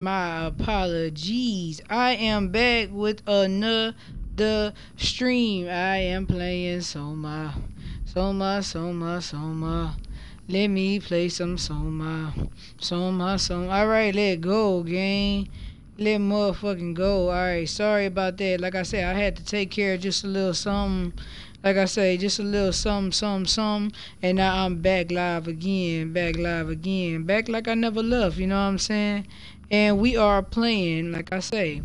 My apologies. I am back with another stream. I am playing Soma. Soma, Soma, Soma. Let me play some Soma. Soma, Soma. Alright, let go, gang. Let motherfucking go. Alright, sorry about that. Like I said, I had to take care of just a little something. Like I say, just a little something, something, something. And now I'm back live again. Back live again. Back like I never left, you know what I'm saying? And we are playing, like I say,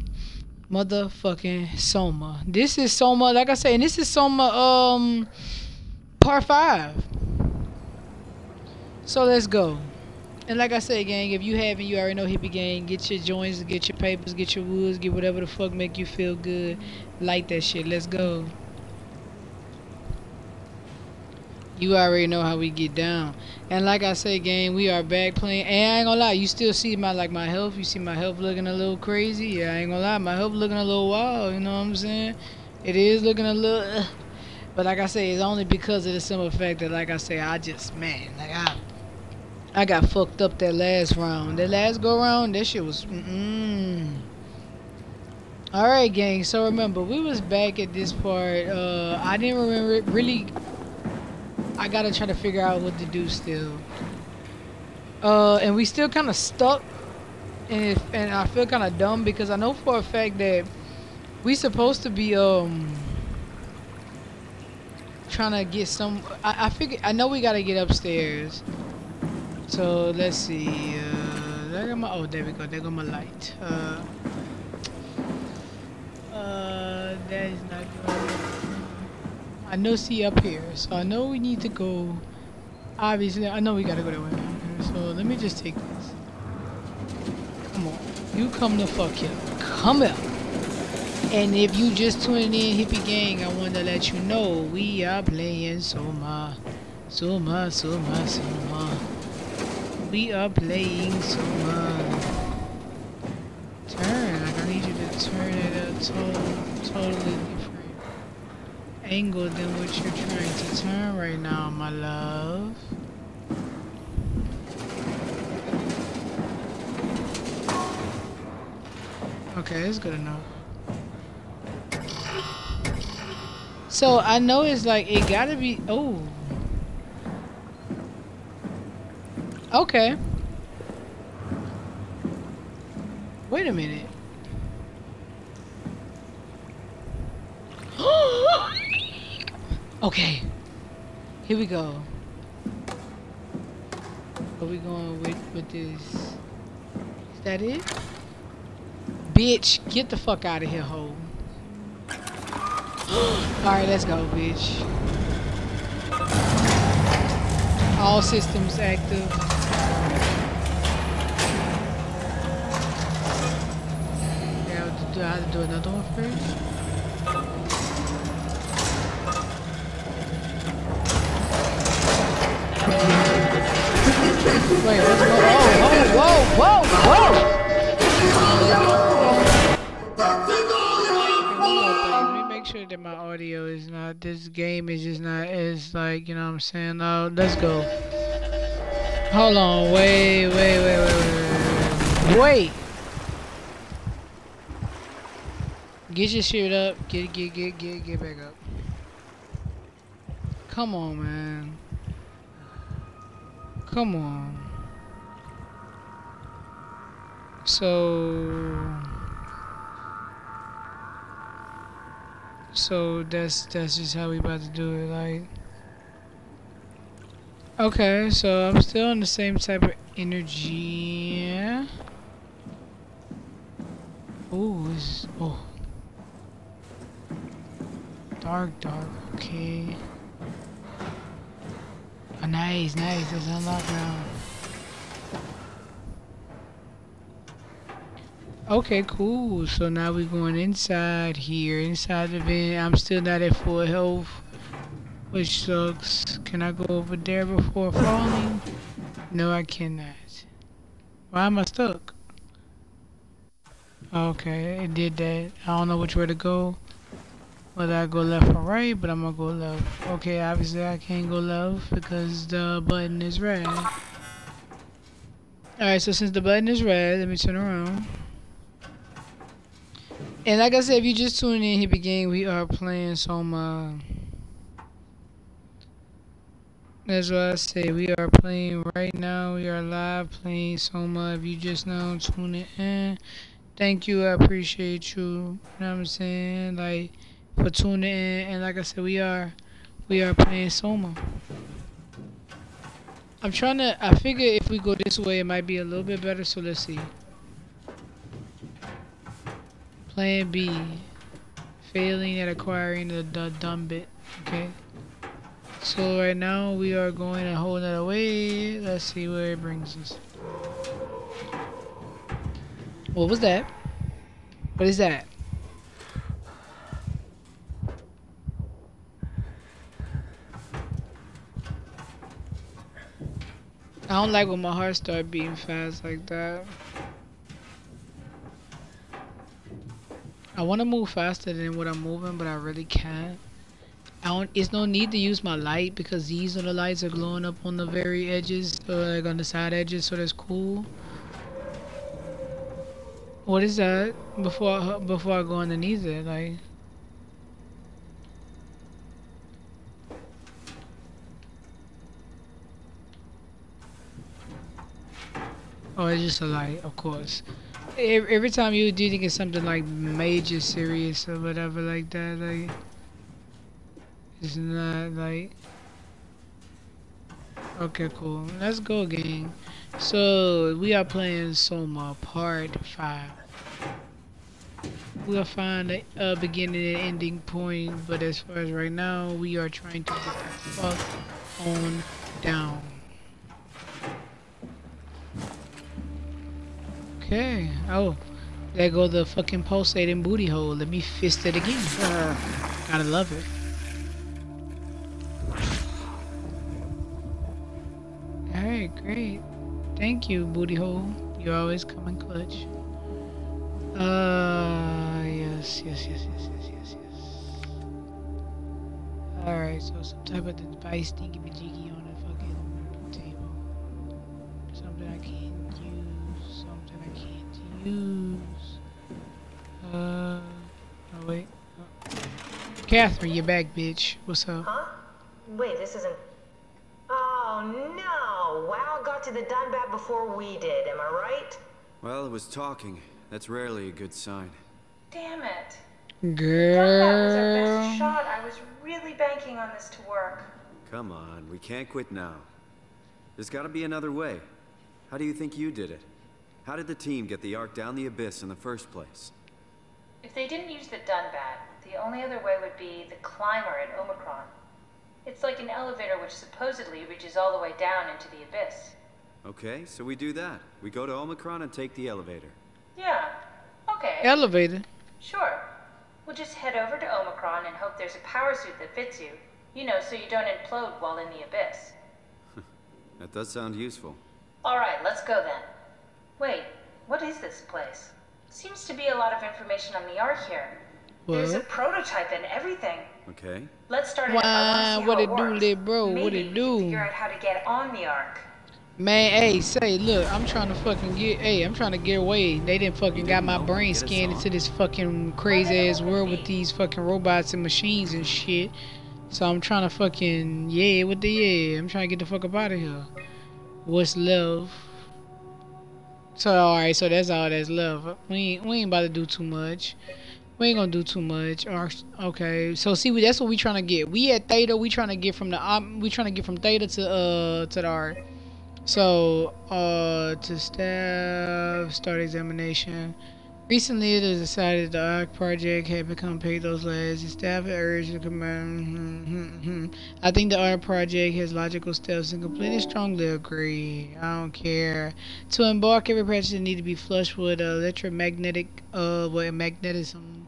motherfucking Soma. This is Soma, like I say, and this is Soma, um, part five. So let's go. And like I say, gang, if you haven't, you already know Hippie Gang. Get your joints, get your papers, get your woods, get whatever the fuck make you feel good. Like that shit. Let's go. You already know how we get down. And like I said, gang, we are back playing. And I ain't gonna lie, you still see my like my health. You see my health looking a little crazy. Yeah, I ain't gonna lie, my health looking a little wild. You know what I'm saying? It is looking a little. But like I say, it's only because of the simple fact that, like I say, I just man, like I, I got fucked up that last round. That last go round, that shit was. Mm -mm. All right, gang. So remember, we was back at this part. Uh, I didn't remember really I gotta try to figure out what to do still. Uh, and we still kind of stuck. And, and I feel kind of dumb because I know for a fact that we supposed to be um trying to get some. I, I figure I know we gotta get upstairs. So let's see. Uh, there go my. Oh, there we go. There go my light. Uh, uh, that is not good. I know see up here, so I know we need to go. Obviously, I know we gotta go that way. So let me just take this. Come on, you come the fuck here. Come here. And if you just tuning in, Hippie Gang, I want to let you know we are playing Soma. Soma, Soma, Soma. We are playing Soma. Turn, like I need you to turn it up to totally angle than what you're trying to turn right now, my love. Okay, it's good enough. So I know it's like it gotta be oh Okay. Wait a minute. Okay. Here we go. Are we going with, with this? Is that it? Bitch, get the fuck out of here, hoe. Alright, let's go, bitch. All systems active. Yeah, do I have to do another one first? This game is just not, is like, you know what I'm saying? Oh, let's go. Hold on, wait, wait, wait, wait, wait, wait. Get your shit up. Get, get, get, get, get back up. Come on, man. Come on. So So that's that's just how we about to do it, like Okay, so I'm still in the same type of energy. Oh, this oh dark dark, okay. Oh, nice, nice. It's unlocked now. Okay, cool. So now we're going inside here, inside the vent. I'm still not at full health, which sucks. Can I go over there before falling? No, I cannot. Why am I stuck? Okay, it did that. I don't know which way to go. Whether I go left or right, but I'm gonna go left. Okay, obviously I can't go left because the button is red. Alright, so since the button is red, let me turn around. And like I said, if you just tune in here beginning, we are playing some uh that's what I say. We are playing right now. We are live playing Soma. If you just now tuning in, thank you. I appreciate you. You know what I'm saying? Like for tuning in. And like I said, we are we are playing Soma. I'm trying to. I figure if we go this way, it might be a little bit better. So let's see. Plan B. Failing at acquiring the, the dumb bit. Okay. So right now we are going a whole nother way. Let's see where it brings us. What was that? What is that? I don't like when my heart start beating fast like that. I want to move faster than what I'm moving, but I really can't. I don't, it's no need to use my light because these the lights are glowing up on the very edges, or like on the side edges, so that's cool. What is that? Before I, before I go underneath it, like. Oh, it's just a light, of course. Every, time you do think it's something like major serious or whatever like that, like. It's not like... Okay, cool. Let's go gang. So, we are playing Soma Part 5. We'll find a, a beginning and ending point, but as far as right now, we are trying to get the fuck on down. Okay. Oh, there go the fucking pulsating booty hole. Let me fist it again. Uh, gotta love it. Alright, great. Thank you, booty hole. You always come in clutch. Uh, yes, yes, yes, yes, yes, yes, yes. Alright, so some type of device thingy use. Uh, oh wait. Oh. Catherine, you're back, bitch. What's up? Huh? Wait, this isn't... Oh, no! WAU got to the Dunbat before we did, am I right? Well, it was talking. That's rarely a good sign. Damn it. Girl. Dunbat was our best shot. I was really banking on this to work. Come on, we can't quit now. There's gotta be another way. How do you think you did it? How did the team get the Ark down the Abyss in the first place? If they didn't use the Dunbat, the only other way would be the climber at Omicron. It's like an elevator which supposedly reaches all the way down into the abyss. Okay, so we do that. We go to Omicron and take the elevator. Yeah, okay. Elevator. Sure. We'll just head over to Omicron and hope there's a power suit that fits you. You know, so you don't implode while in the abyss. That does sound useful. Alright, let's go then. Wait, what is this place? Seems to be a lot of information on the Ark here. There's a prototype and everything. Okay. Let's start it Wow, up. I what how it do, works. little bro? What Maybe it do? Figure out how to get on the Ark. Man, hey, say, look, I'm trying to fucking get, hey, I'm trying to get away. They didn't fucking got my brain Get scanned into this fucking crazy ass world with these fucking robots and machines and shit. So I'm trying to fucking, yeah, with the yeah, I'm trying to get the fuck up out of here. What's love? So alright, so that's all that's love. We ain't, we ain't about to do too much. We ain't gonna do too much. Or okay, so see, we, that's what we trying to get. We at Theta, we trying to get from the um, we trying to get from Theta to uh to the art. So uh to staff start examination. Recently, it is decided the ARK project had become Pecto's last. The staff urged the command. hmm, hmm, hmm. I think the ARK project has logical steps and completely strongly agree. I don't care. To embark, every project need to be flushed with uh, electromagnetic, uh, with magnetism.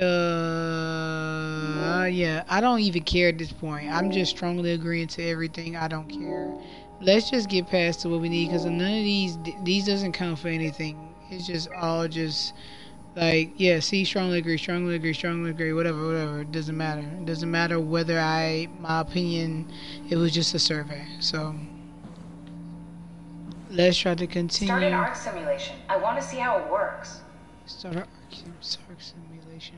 Uh, yeah, I don't even care at this point. I'm just strongly agreeing to everything. I don't care. Let's just get past to what we need because none of these, these doesn't count for anything. It's just all just like, yeah, see, strongly agree, strongly agree, strongly agree, whatever, whatever. It doesn't matter. It doesn't matter whether I, my opinion, it was just a survey. So, Let's try to continue Start an Ark simulation. I want to see how it works. Start our Ark simulation.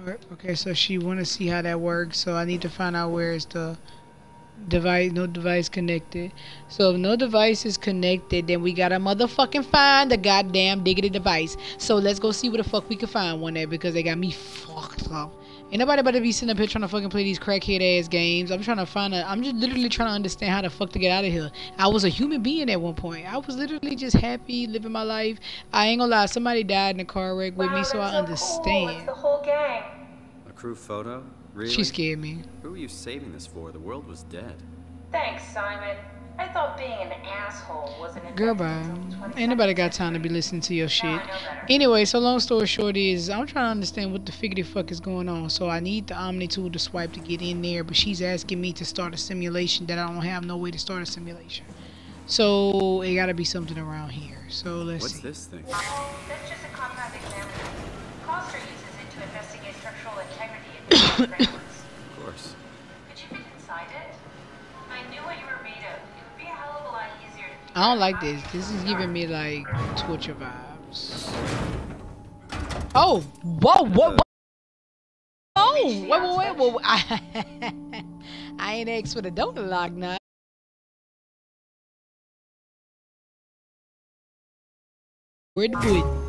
Alright, okay, so she wanna see how that works, so I need to find out where is the device no device connected. So if no device is connected, then we gotta motherfucking find the goddamn diggity device. So let's go see where the fuck we can find one at because they got me fucked up. Ain't nobody better be sitting up here trying to fucking play these crackhead ass games. I'm trying to find a. I'm just literally trying to understand how the fuck to get out of here. I was a human being at one point. I was literally just happy living my life. I ain't gonna lie. Somebody died in a car wreck with wow, me, so I that's Cool. understand. It's the whole gang. A crew photo? Really? She scared me. Who were you saving this for? The world was dead. Thanks, Simon. I thought being an asshole wasn't an Girl, bye. Ain't nobody got time to be listening to your shit. Anyway, so long story short is I'm trying to understand what the figgity fuck is going on. So I need the Omni tool to swipe to get in there, but she's asking me to start a simulation that I don't have no way to start a simulation. So it gotta be something around here. So let's What's see. this thing? That's just a compact examiner. Coster uses it to investigate structural integrity in different frameworks. Of course. Could you get inside it? I knew what you were made of. It would be a hell of a lot easier I don't like this. This is giving me like torture vibes. Oh, whoa, whoa, whoa. Oh, wait, wait, wait, wait. I, I ain't asked for the donut lock now. Where'd the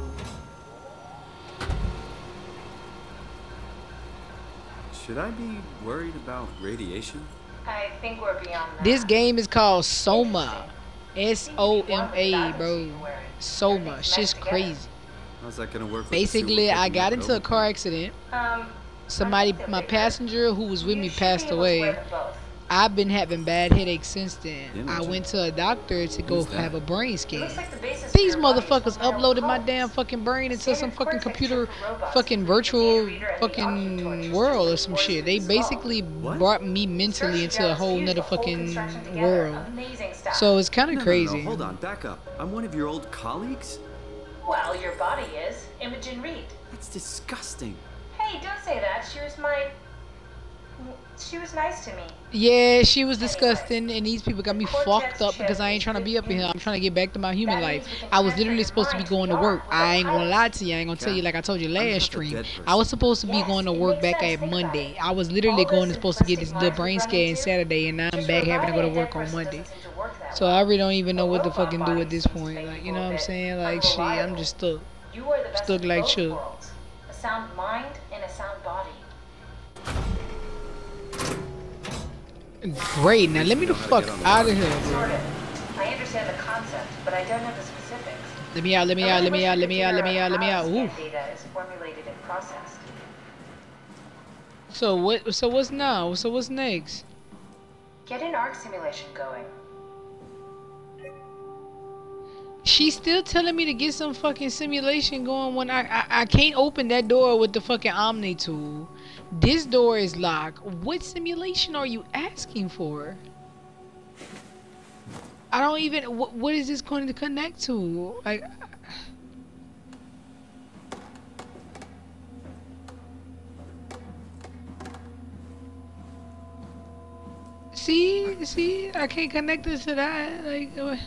Should I be worried about radiation? I think we're beyond that. This game is called Soma. S O M A, bro. Soma. Shit's crazy. How's that gonna work? with the Basically, I got into a car accident. Um, Somebody, my passenger who was with me passed be able to away. Wear them both. I've been having bad headaches since then. I went to a doctor to go have a brain scan. like the These for your body is motherfuckers some kind of uploaded my damn fucking brain into some fucking computer, chip for robots fucking virtual data reader and the fucking world or some shit. They voice the skull. basically What? brought me mentally into a whole nother fucking world. So it's kind No, of no, no, crazy. hold on, back up. I'm one of your old colleagues? well, your body is Imogen Reed. That's disgusting. Hey, don't say that. She was my. She was nice to me. Yeah, she was disgusting, and these people got me fucked up because I ain't trying to be up in here. I'm trying to get back to my human life. I was literally supposed to be going to work. I ain't gonna lie to you. I ain't gonna tell you like I told you last stream. I was supposed to be going to work back at Monday. I was literally going to supposed to get this little brain scan Saturday, and now I'm back having to go to work on Monday. So I really don't even know what to fucking do at this point. Like, you know what I'm saying? Like, shit, I'm just stuck. You are the best Stuck like both Chuck. A sound mind and a sound Great. Now let me the fuck out of here. Sort of. I understand the concept, but I don't know the specifics. Let me out. Let me out. Let me out. Let me out. Let me out. Let me out. Ooh. Data is formulated and processed. So what? So what's now? So what's next? Get an Ark simulation going. She's still telling me to get some fucking simulation going when I, I I can't open that door with the fucking Omni tool. This door is locked. What simulation are you asking for? I don't even. What, what is this going to connect to? Like. See, see, I can't connect this to that. Like, uh,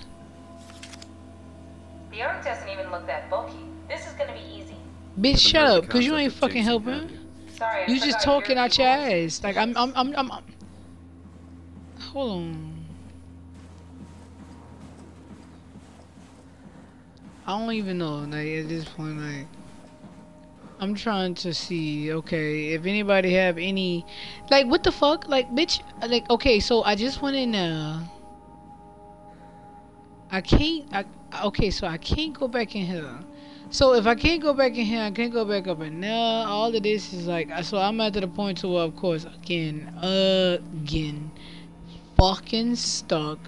The Ark doesn't even look that bulky. This is gonna be easy. bitch, shut up, cause you ain't fucking jinxing, helping. Sorry. You just talking out your ass. Like I'm, I'm, I'm, I'm. I'm- Hold on. I don't even know. Like at this point, like I'm trying to see. Okay, if anybody have any, like, what the fuck, like, bitch, like, okay, so I just went in there. I can't. I okay, so I can't go back in here. So if I can't go back in here, I can't go back up in now All of this is like, uh, so I'm at the point to where, of course, again, again, fucking stuck.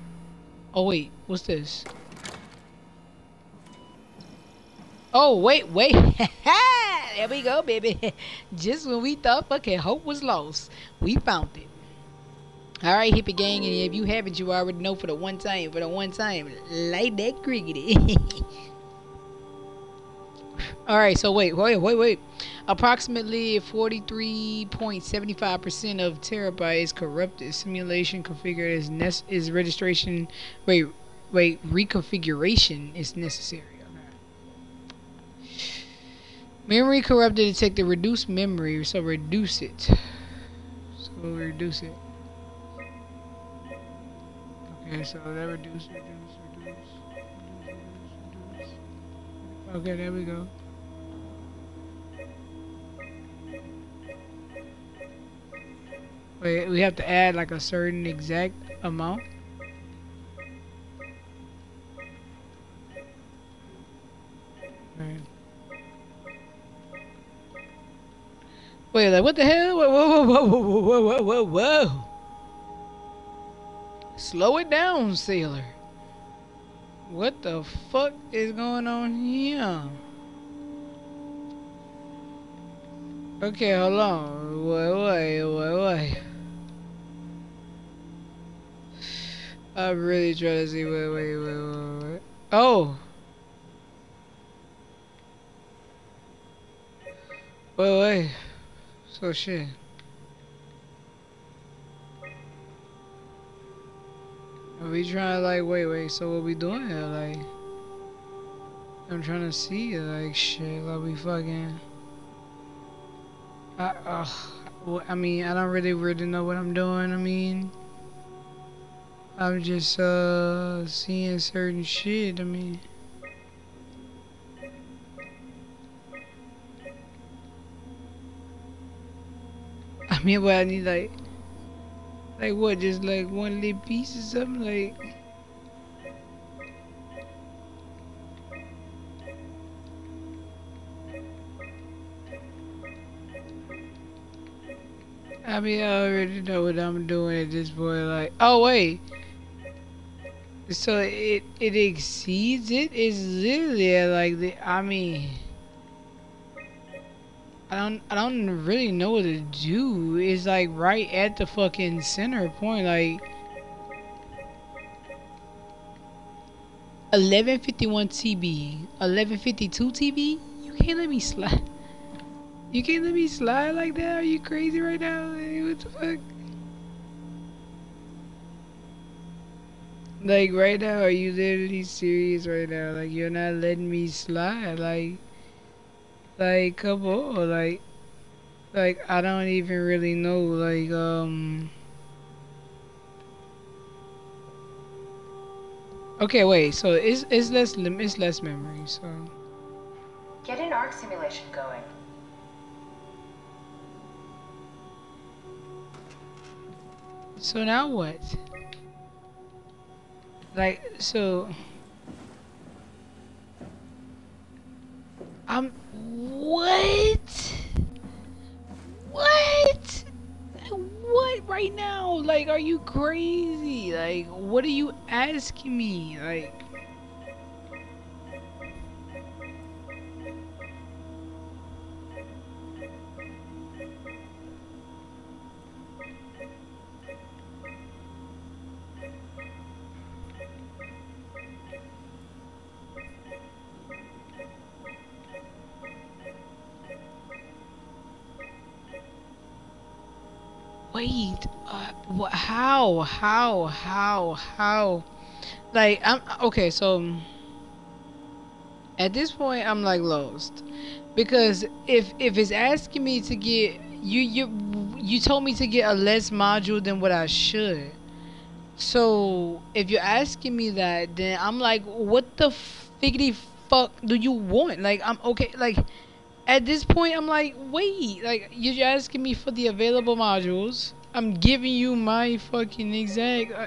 Oh wait, what's this? Oh wait, wait. there we go, baby. Just when we thought fucking hope was lost, we found it. All right, hippie gang, and if you haven't, you already know for the one time, for the one time, like that crickety. All right, so wait, wait, wait, wait. Approximately 43.75% of terabyte is corrupted. Simulation configured as nest is registration. Wait, wait reconfiguration is necessary. Memory corrupted detected reduce memory, so reduce it. So reduce it. Okay, so that reduce, reduce, reduce, reduce, reduce. Okay, there we go. Wait, we have to add like a certain exact amount? Wait, like what the hell? Whoa, whoa, whoa, whoa, whoa, whoa, whoa, whoa, whoa. Slow it down, sailor. What the fuck is going on here? Okay, hold on. Wait, wait, wait, wait. I'm really trying to see. Wait, wait, wait, wait, wait. Oh. Wait, wait. So shit. Are we trying to like wait, wait? So what we doing here? Like, I'm trying to see like shit. Like we fucking. I, uh, well, I mean, I don't really really know what I'm doing. I mean, I'm just uh seeing certain shit. I mean. I mean, what I need like, like what? Just like one little piece or something, like. I mean, I already know what I'm doing at this point. Like, oh wait, so it it exceeds it. It's literally like the. I mean, I don't I don't really know what to do. It's like right at the fucking center point. Like, 1151 TB, 1152 TB. You can't let me slide. You can't let me slide like that? Are you crazy right now? What the fuck? Like right now, are you literally serious right now? Like you're not letting me slide. Like, like come on. Like, like I don't even really know. Like um. Okay, wait. So it's it's less lim it's less memory. So. Get an Ark simulation going. So now what? Like, so... I'm... What? What? What right now? Like, are you crazy? Like, what are you asking me? Like... how, how, how? Like, I'm okay. So at this point, I'm like lost because if if it's asking me to get you you you told me to get a less module than what I should. So if you're asking me that, then I'm like, what the figgity fuck do you want? Like, I'm okay. Like at this point, I'm like, wait, like you're asking me for the available modules. I'm giving you my fucking exact. Uh,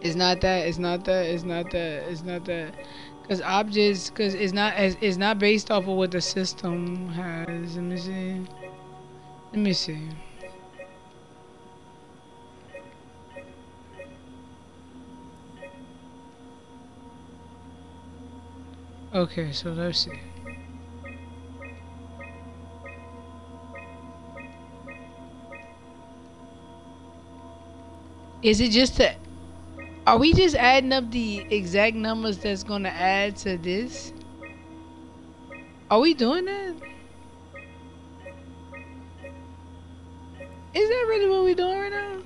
it's not that. It's not that. It's not that. It's not that. Cause objects, cause it's not it's not based off of what the system has. Let me see. Let me see. Okay, so let's see. Is it just that? Are we just adding up the exact numbers that's gonna add to this? Are we doing that? Is that really what we're doing right now?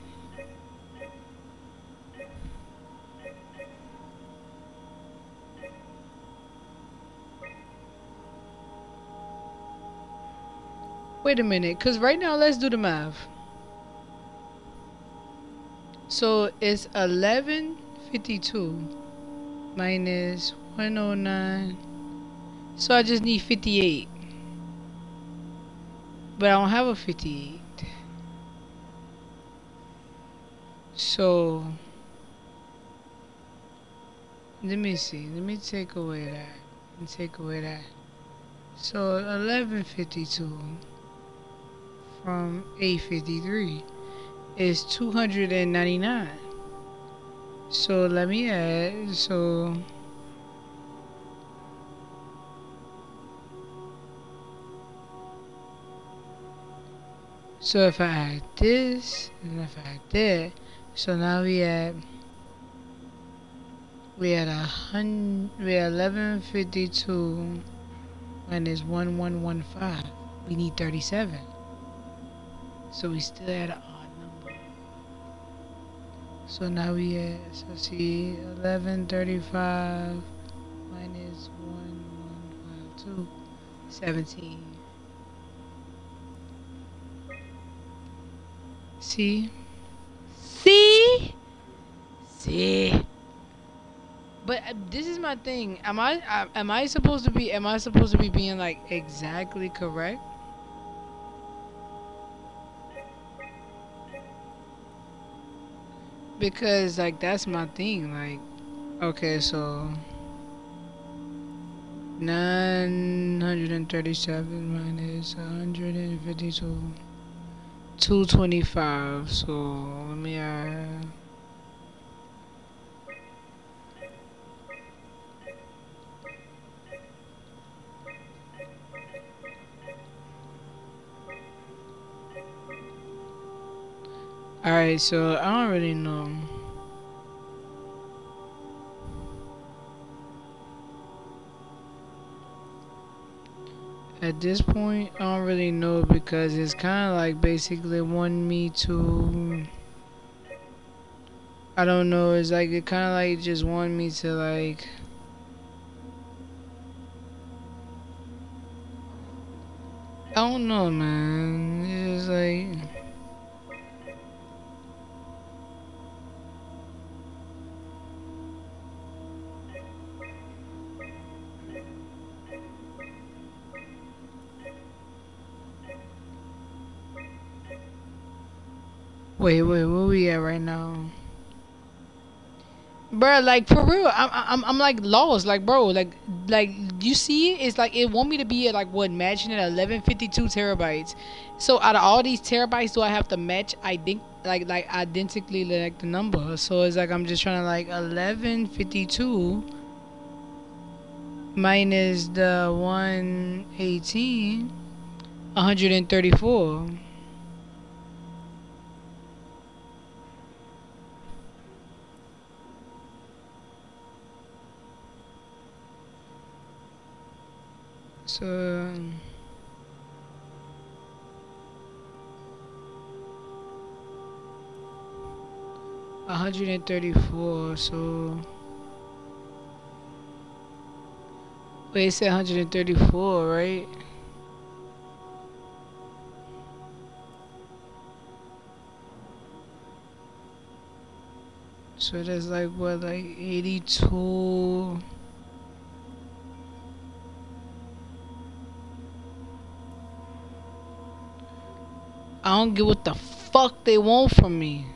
Wait a minute, because right now, let's do the math. So it's 1152 minus 109. So I just need 58. But I don't have a 58. So let me see. Let me take away that. And take away that. So 1152 from 853 is 299. So let me add. So So if I add this, and if I add that, so now we have we had a hundred we minus one one one five. We need thirty seven. So we still number. So now we have so see eleven thirty five minus one one five two seventeen. See? See? See? But uh, this is my thing. Am I uh, am I supposed to be am I supposed to be being like exactly correct? Because like that's my thing. Like okay, so 937 minus 152 225 so let me add Alright, so I don't really know. At this point, I don't really know because it's kind of like basically wanting me to. I don't know. It's like it kind of like just want me to like. I don't know, man. It's like. Wait, wait, where we at right now? Bro, like for real, I'm, I'm, I'm like lost. Like, bro, like, like you see, it's like it want me to be at like what matching at 1152 terabytes. So out of all these terabytes, do I have to match? I think like like identically like the number. So it's like I'm just trying to like 1152 minus the 118, 134. So uh, a hundred and thirty-four. So wait, it said one hundred and thirty-four, right? So that's like what, like eighty-two. I don't get what the fuck they want from me.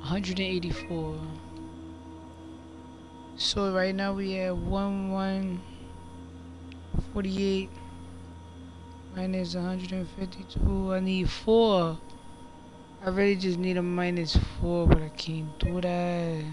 Hundred and eighty-four. So right now we have one one forty-eight minus one hundred and fifty-two. I need four. I really just need a minus four, but I can't do that.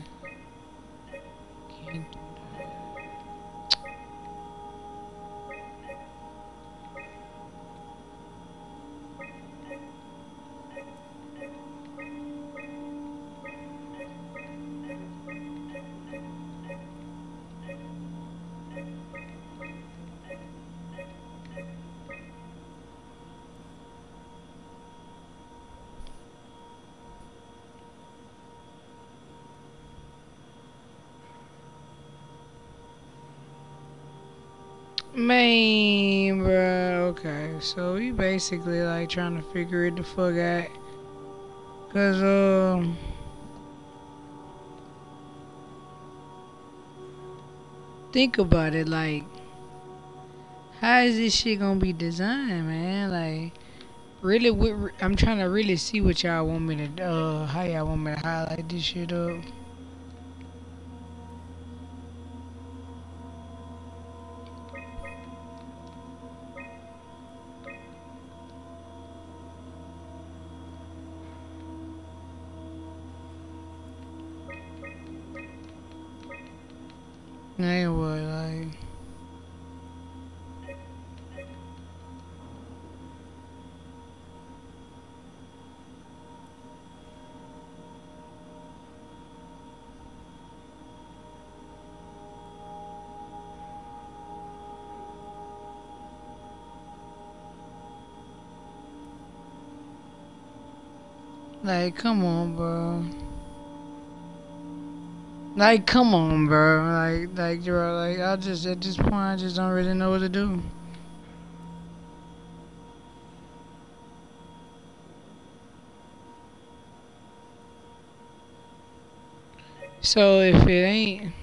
So we basically like trying to figure it the fuck out. Cause, um. Think about it, like. How is this shit gonna be designed, man? Like, really, what, I'm trying to really see what y'all want me to, uh, how y'all want me to highlight this shit up. Ain't what, like... Like, come on, bro. Like, come on, bro. Like, like, bro, like, I just, at this point, I just don't really know what to do. So, if it ain't,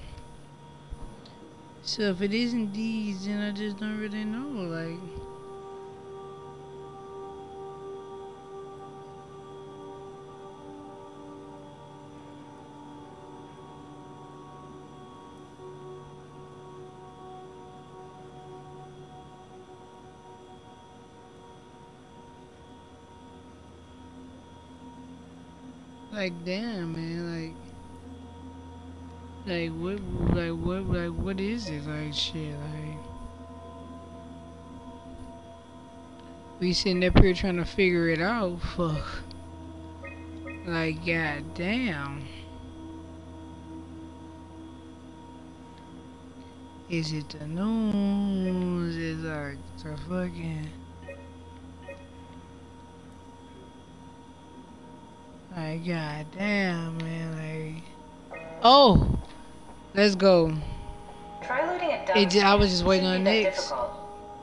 so if it isn't these, then I just don't really know, like. Like damn, man. Like, like what? Like what? Like what is it? Like shit. Like we sitting up here trying to figure it out. Fuck. Like god damn. Is it the news? Is it the fucking Like, god damn, man. Like, oh, let's go. Try loading a dump. I was just waiting on next.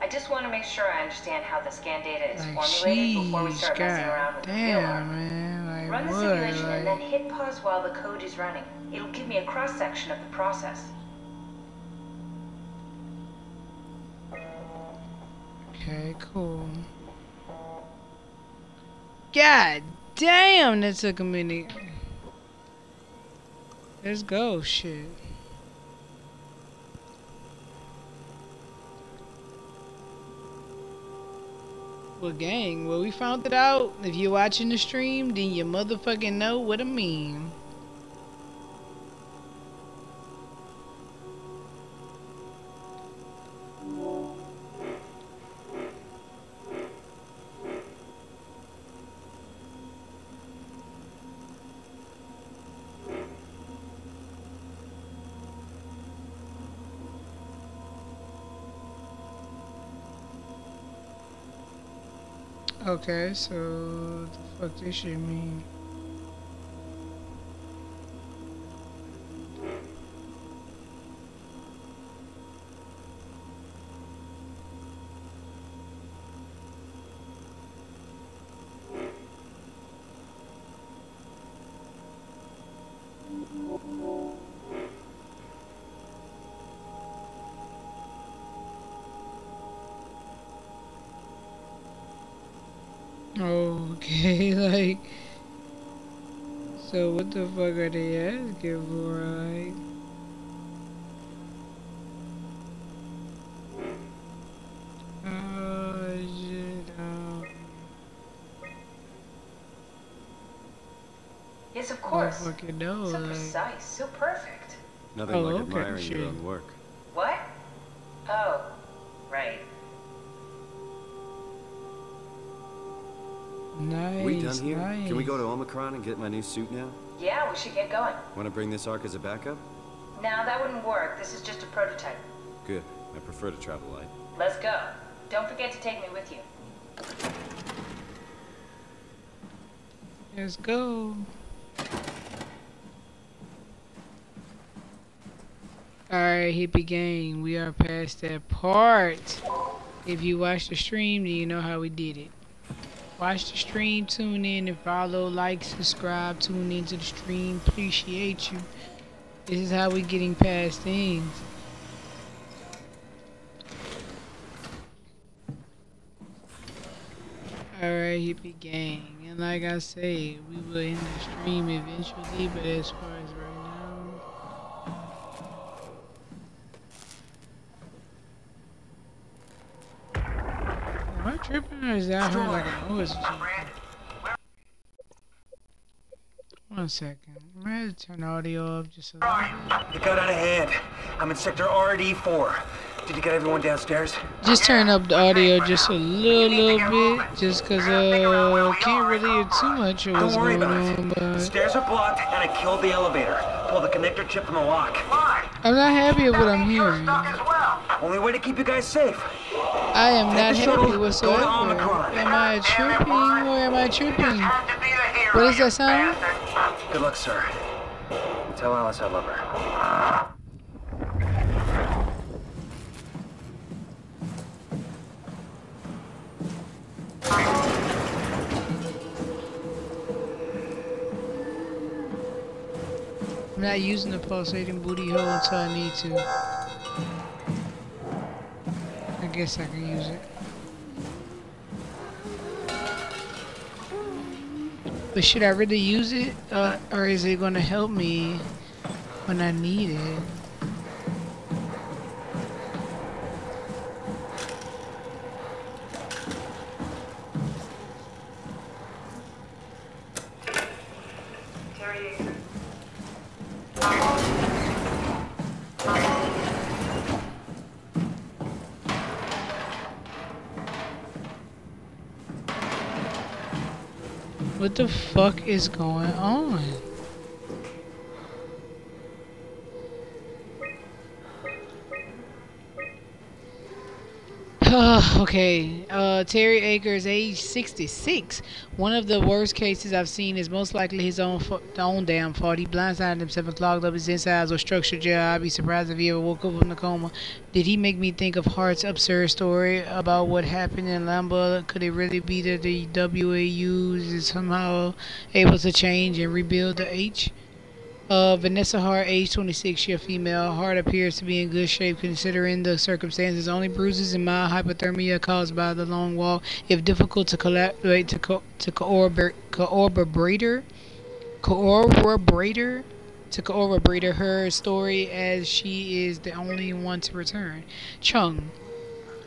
I just want to make sure I understand how the scan data is like, formulated geez, before we start god messing around with damn, the man. Like, Run the what? simulation like... and then hit pause while the code is running. It'll give me a cross section of the process. Okay, cool. God Damn, that took a minute. Let's go, shit. Well, gang, well, we found it out. If you're watching the stream, then you motherfucking know what I mean. Okay, so the fuck this shit mean? So what the fuck are they asking for, like? Oh, shit, oh. Yes, of course. I fucking know, so like... precise, so perfect. Nothing oh, like okay, admiring your own work. What? Oh, right. Nice. We done here? Nice. Can we go to Omicron and get my new suit now? Yeah, we should get going. Want to bring this Ark as a backup? No, that wouldn't work. This is just a prototype. Good. I prefer to travel light. Let's go. Don't forget to take me with you. Let's go. Alright, hippie gang, we are past that part. If you watch the stream, then you know how we did it. Watch the stream, tune in, and follow, like, subscribe, tune into the stream. Appreciate you. This is how we getting past things. Alright, hippie gang. And like I say, we will end the stream eventually, but as far as I tripping or is that her like a noise? One second. I'm gonna turn audio off just a little bit. It got out of hand. I'm in sector RD4. Did you get everyone downstairs? Just turn up the audio just a little, little bit, just cause uh can't really hear too much of what's Don't worry going about on. it. The stairs are blocked, and I killed the elevator. Pull the connector chip from the lock. I'm not happy with what I'm hearing. Only way to keep you guys safe. I am not Take the happy shuttle, whatsoever. Am I tripping or am I tripping? What is that sound? Good luck, sir. Tell Alice I love her. I'm not using the pulsating booty hole until I need to. Guess I can use it. But should I really use it? Uh, or is it going to help me when I need it? What the fuck is going on? okay, uh, Terry Akers, age 66. One of the worst cases I've seen is most likely his own own damn fault. He blindsided himself and clogged up his insides with structure gel. I'd be surprised if he ever woke up from the coma. Did he make me think of Hart's absurd story about what happened in Lambda? Could it really be that the WAU is somehow able to change and rebuild the H? Uh, Vanessa Hart, age 26, year female. Hart appears to be in good shape considering the circumstances. Only bruises and mild hypothermia caused by the long walk. If difficult to collaborate to co- to corroborate, corroborate her, to corroborate her story as she is the only one to return. Chung.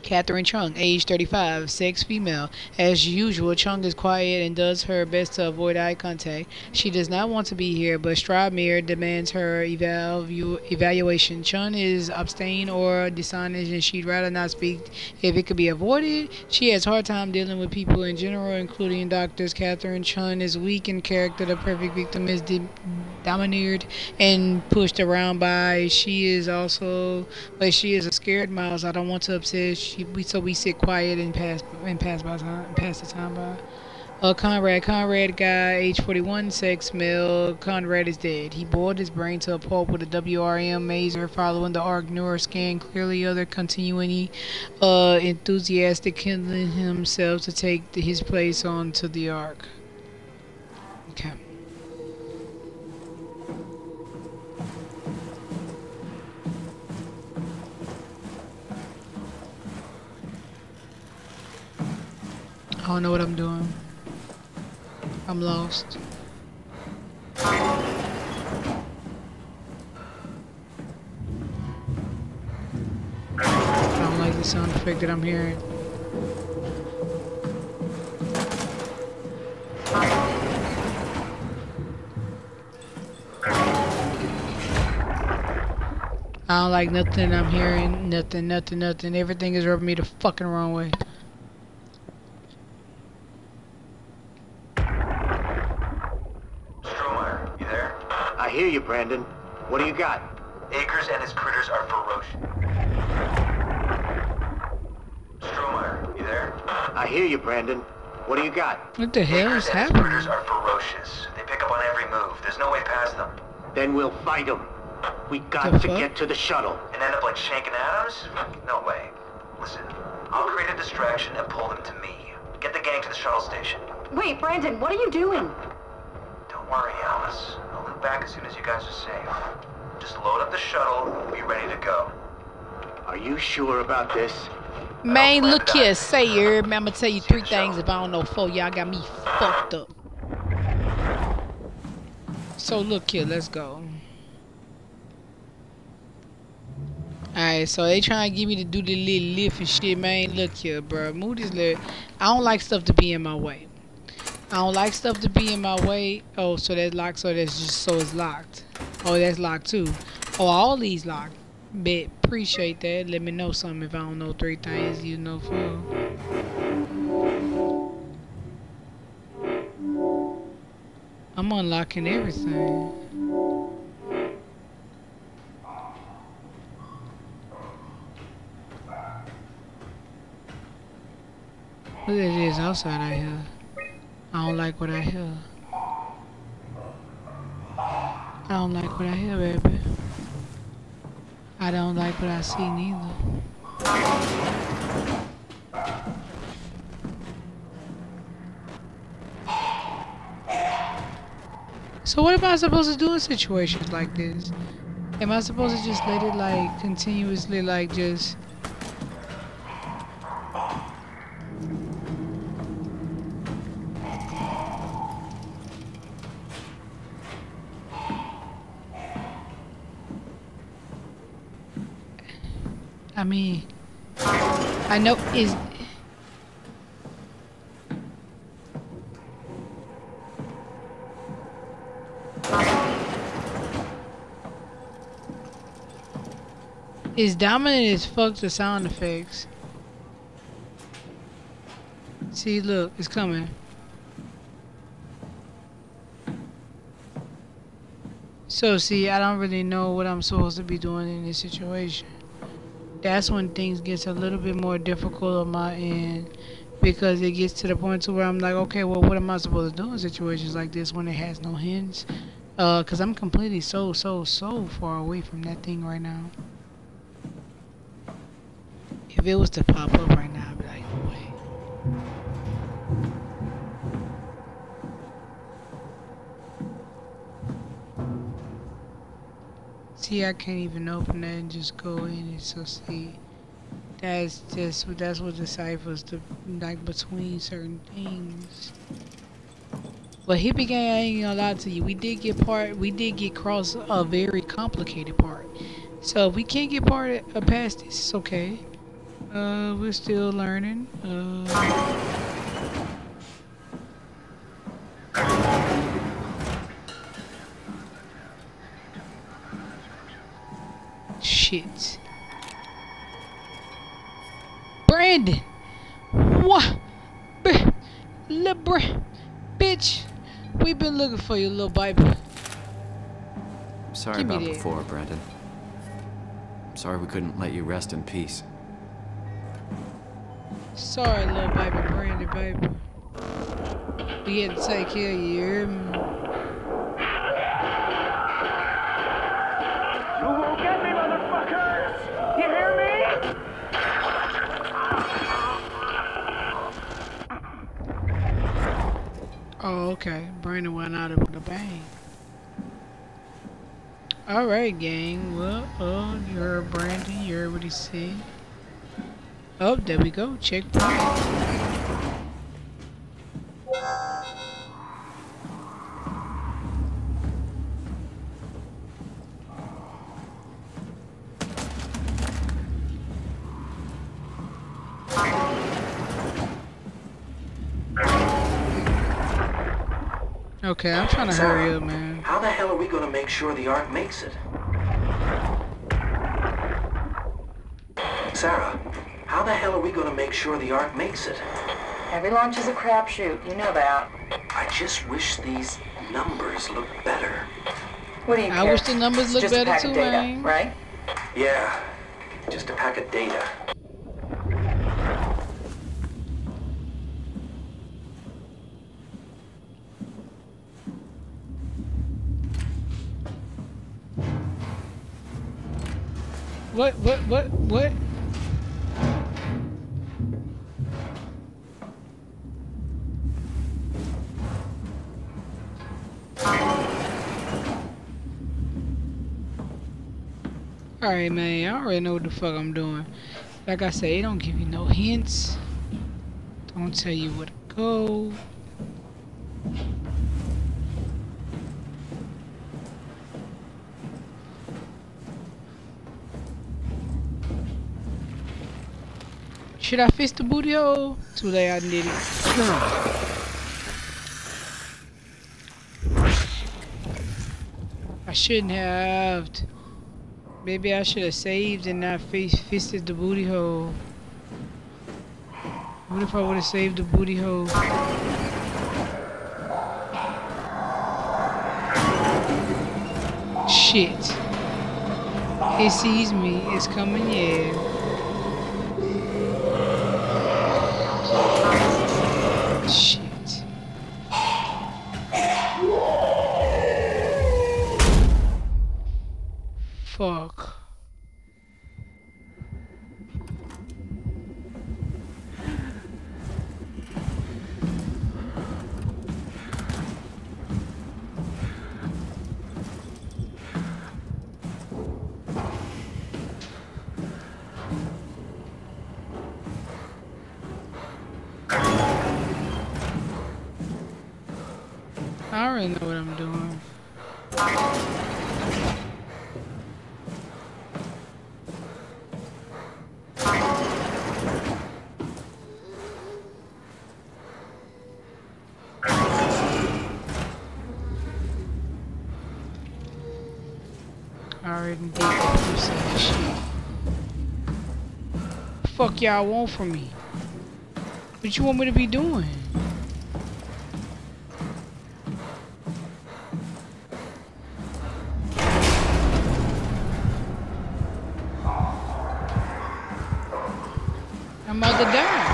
Catherine Chung, age 35, sex female. As usual, Chung is quiet and does her best to avoid eye contact. She does not want to be here, but Stradmere demands her evalu- evaluation. Chung is abstain or dishonest, and she'd rather not speak if it could be avoided. She has hard time dealing with people in general, including doctors. Catherine Chung is weak in character. The perfect victim is de- domineered and pushed around by. She is also, but she is a scared mouse. I don't want to upset. She, we so we sit quiet and pass and pass by time, pass the time by. Uh, Conrad, Conrad guy, age 41, sex male. Conrad is dead. He boiled his brain to a pulp with a WRM maser following the ARK neuroscan. Clearly, other continuing uh, enthusiastic kindling himself to take his place onto the ARK. Okay. I don't know what I'm doing. I'm lost. I don't like the sound effect that I'm hearing. I don't like nothing I'm hearing. Nothing, nothing, nothing. Everything is rubbing me the fucking wrong way. Stromeyer, you there? I hear you, Brandon. What do you got? Akers and his critters are ferocious. Stromeyer, you there? I hear you, Brandon. What do you got? What the hell is Akers and his happening? critters are ferocious. They pick up on every move. There's no way past them. Then we'll fight them. We got The to fuck? get to the shuttle. And end up like Shank and Adams? No way. Listen, I'll create a distraction and pull them to me. Get the gang to the shuttle station. Wait, Brandon, what are you doing? Don't worry, Alice. I'll back as soon as you guys are safe. Just load up the shuttle and be ready to go. Are you sure about this? Man, look here, out. say here. Man, I'm gonna tell you See three the show. things if I don't know four. Y'all got me fucked up. So look here, let's go. Alright, so they trying to get me to do the little lift and shit, man. Look here, bro. Move this little. I don't like stuff to be in my way. I don't like stuff to be in my way. Oh, so that's locked. So that's just so it's locked. Oh, that's locked too. Oh, all these locked. Bet appreciate that. Let me know something if I don't know three things. You know, fool. I'm unlocking everything. Look at outside out here. I don't like what I hear. I don't like what I hear, baby. I don't like what I see neither. So what am I supposed to do in situations like this? Am I supposed to just let it like continuously like just I mean I know is Is dominant as fuck the sound effects. See, look, it's coming. So, see, I don't really know what I'm supposed to be doing in this situation. That's when things gets a little bit more difficult on my end because it gets to the point to where I'm like, okay, well, what am I supposed to do in situations like this when it has no hints? Uh, cause I'm completely so, so, so far away from that thing right now. If it was to pop up right now, I'd be like, See, I can't even open that and just go in it. So see, that's just that's what deciphers the like between certain things. But Hippie Gang, I ain't gonna lie to you. We did get part. We did get across a very complicated part. So if we can't get part uh, past this, it's okay. Uh, we're still learning. Uh, shit. Brandon, what? Lil Br- bitch, We've been looking for you, little baby. Sorry Give me about before, Brandon. I'm sorry we couldn't let you rest in peace. Sorry, little baby Brandon, baby. We had to take care of you. you hear me? You Oh, okay. Brandon went out with a bang. Alright, gang. Well, uh, oh, you Brandon. You heard what he said. Oh, there we go. Checkpoint. Trying to hurry up, man. How the hell are we gonna make sure the Ark makes it? Sarah, how the hell are we gonna make sure the Ark makes it? Every launch is a crapshoot. You know that. I just wish these numbers looked better. What do you I care? wish the numbers looked better too, data, Wayne. right? Yeah, just a pack of data. Alright, man. I already know what the fuck I'm doing. Like I said, it don't give you no hints. Don't tell you where to go. Should I fix the booty hole? Too late, I did it. I shouldn't have. Maybe I should have saved and not face fisted the booty hole. What if I would have saved the booty hole? Shit. It sees me. It's coming, yeah. Y'all want from me? What you want me to be doing? I'm about to die.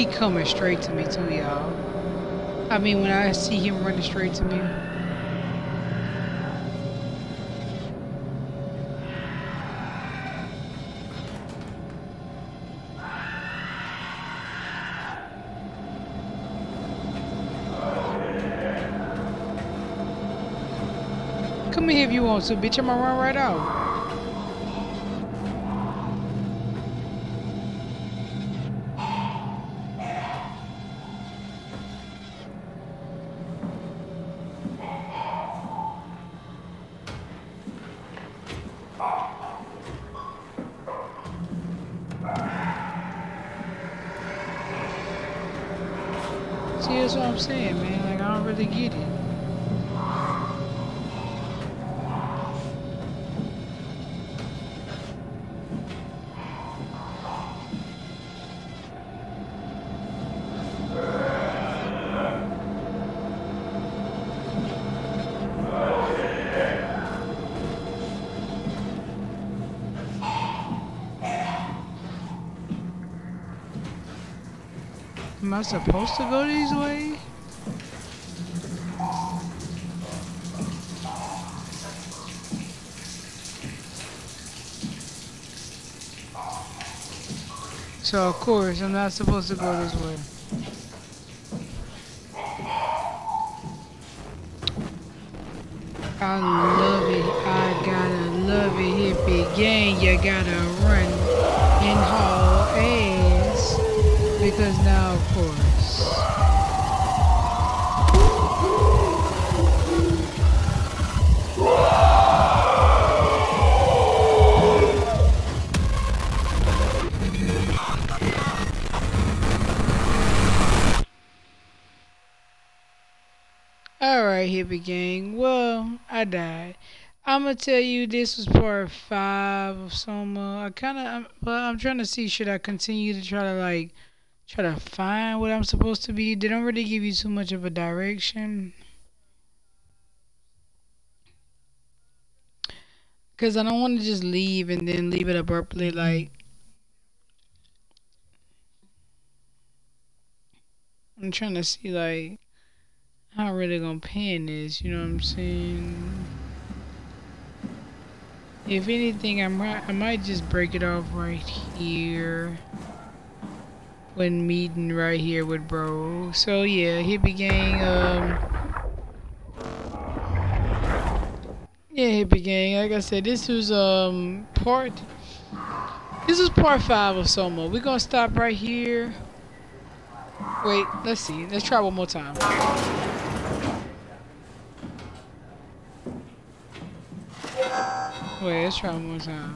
He coming straight to me too, y'all. I mean, when I see him running straight to me. Come here if you want to, bitch. I'ma run right out. Don't really get it. Am I supposed to go these way? So of course I'm not supposed to go this way. I love it. I gotta love it. Hippie gang, you gotta tell you this was part five of Soma. Uh, I kind of, but I'm trying to see should I continue to try to like try to find what I'm supposed to be. They don't really give you too much of a direction. Cause I don't want to just leave and then leave it abruptly. Like I'm trying to see like how I'm really gonna pan this. You know what I'm saying? If anything, I might I might just break it off right here when meeting right here with bro. So yeah, hippie gang. Um. Yeah, hippie gang. Like I said, this was um part. This is part five of Soma. We're gonna stop right here. Wait, let's see. Let's try one more time. Wait, let's try one more time.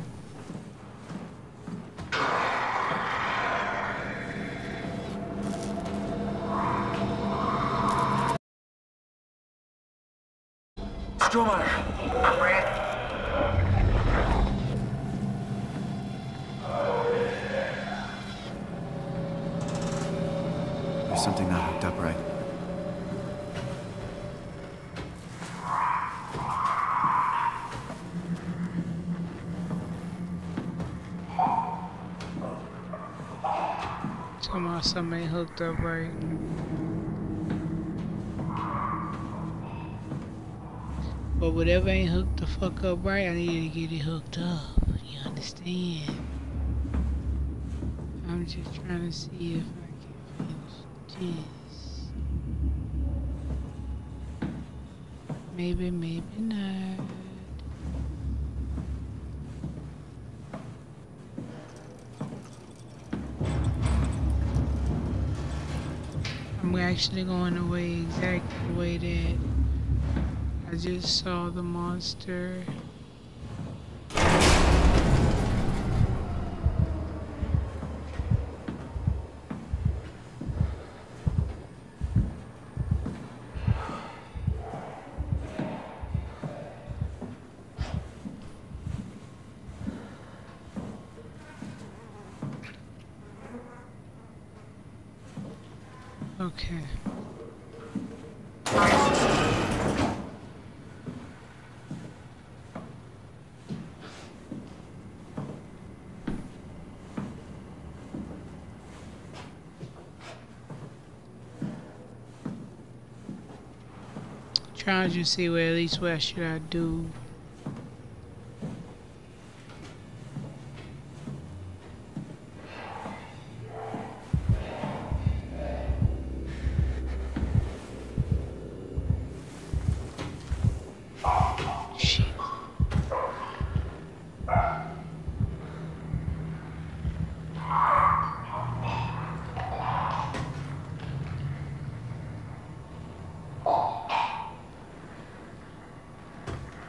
Stromer! I'm ready. There's something not hooked up right. On, something ain't hooked up right. But whatever ain't hooked the fuck up right, I need to get it hooked up. You understand? I'm just trying to see if I can finish this. Maybe, maybe not. Actually going the way exactly the way that I just saw the monster. Okay. Trying to see where at least what should I do. Shit.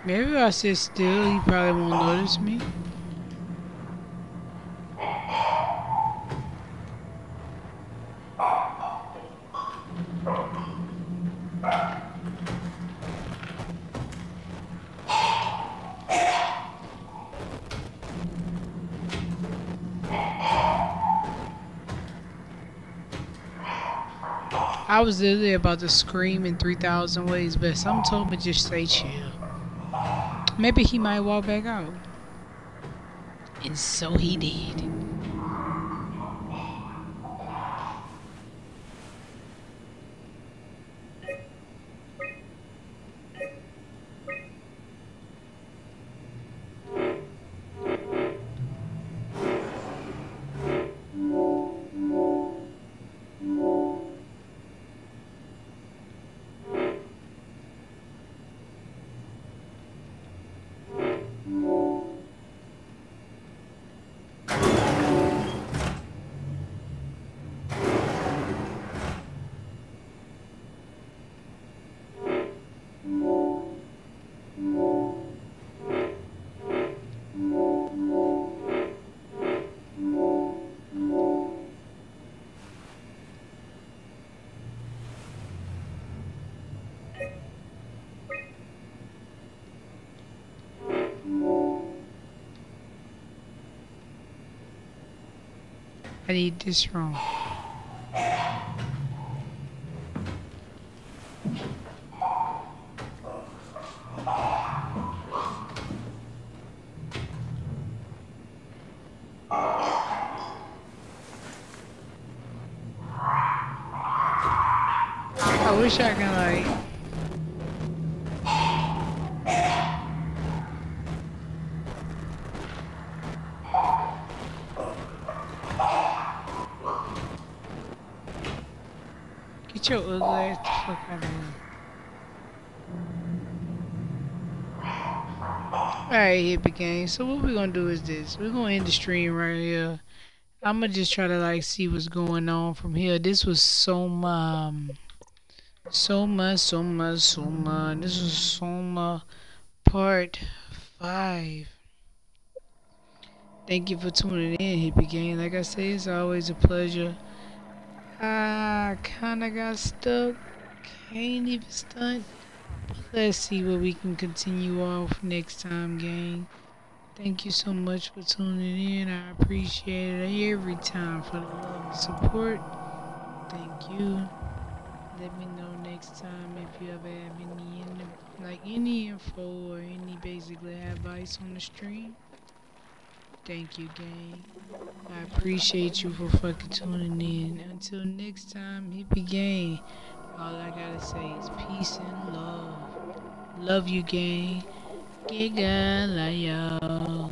Maybe if I sit still, he probably won't notice me. I was literally about to scream in 3,000 ways, but some told me just stay chill. Maybe he might walk back out. And so he did. I need this room. I wish I could like Get your ugly Alright, hippie gang. So what we're gonna do is this. We're gonna end the stream right here. I'm gonna just try to like see what's going on from here. This was Soma, um, Soma, Soma, Soma. This was Soma part five. Thank you for tuning in, hippie gang. Like I say, it's always a pleasure. I kinda got stuck. Can't even stunt. Let's see what we can continue off next time, gang. Thank you so much for tuning in. I appreciate it every time for the love and support. Thank you. Let me know next time if you ever have any, like any info or any basically advice on the stream. Thank you, gang. I appreciate you for fucking tuning in. Until next time, hippie gang. All I gotta say is peace and love. Love you, gang. Giga yo.